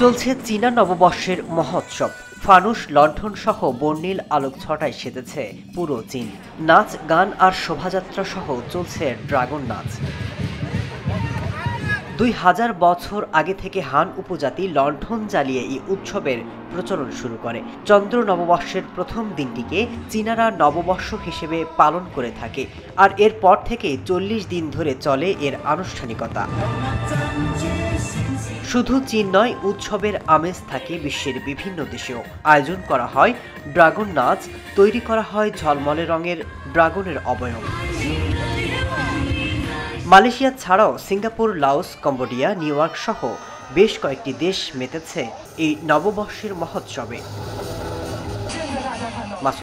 চলছে চীনা নববর্ষের মহোৎসব। ফানুস লণ্ঠন সহ বর্ণিল আলোক ছটায় সেজেছে পুরো চীন। নাচ, গান আর শোভাযাত্রা সহ চলছে ড্রাগন নাচ। দুই হাজার বছর আগে থেকে হান উপজাতি লণ্ঠন জ্বালিয়ে এই উৎসবের প্রচলন শুরু করে। চন্দ্র নববর্ষের প্রথম দিনটিকে চীনারা নববর্ষ হিসেবে পালন করে থাকে আর এরপর থেকে চল্লিশ দিন ধরে চলে এর আনুষ্ঠানিকতা। শুধু চীন নয়, উৎসবের আমেজ থাকে বিশ্বের বিভিন্ন দেশেও। আয়োজন করা হয় ড্রাগন নাচ, তৈরি করা হয় ঝলমলে রঙের ড্রাগনের অবয়ব। মালয়েশিয়া ছাড়াও Singapore, Laos, Cambodia, New York সহ বেশ কয়েকটি দেশ মেতেছে এই নববর্ষের মহোৎসবে।